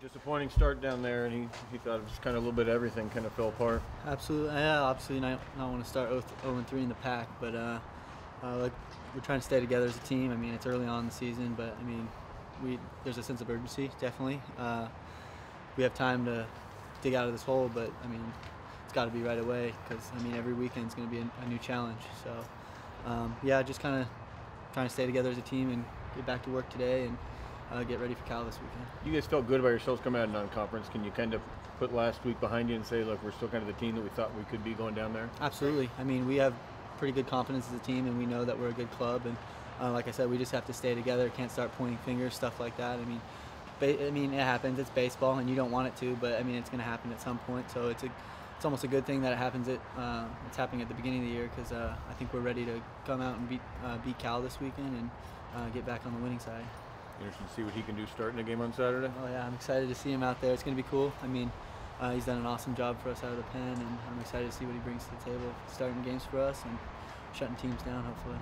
disappointing start down there, and he, he thought it was kind of a little bit of everything kind of fell apart. Absolutely, yeah, absolutely not, not want to start 0 3 in the Pac, but uh, uh, like we're trying to stay together as a team. I mean, it's early on in the season, but I mean, we there's a sense of urgency, definitely. Uh, we have time to dig out of this hole, but I mean, it's got to be right away because I mean, every weekend is going to be a, a, new challenge. So, um, yeah, just kind of trying to stay together as a team and get back to work today and uh, get ready for Cal this weekend. You guys felt good about yourselves coming out of non-conference. Can you kind of put last week behind you and say, look, we're still kind of the team that we thought we could be going down there? Absolutely. I mean, we have pretty good confidence as a team, and we know that we're a good club. And uh, like I said, we just have to stay together. Can't start pointing fingers, stuff like that. I mean, I mean, it happens. It's baseball, and you don't want it to, but I mean, it's going to happen at some point. So it's a, it's almost a good thing that it happens. At uh, it's happening at the beginning of the year because uh, I think we're ready to come out and beat uh, beat Cal this weekend and uh, get back on the winning side. Interested to see what he can do starting the game on Saturday. Oh yeah, I'm excited to see him out there. It's going to be cool. I mean, uh, he's done an awesome job for us out of the pen, and I'm excited to see what he brings to the table, starting games for us and shutting teams down, hopefully.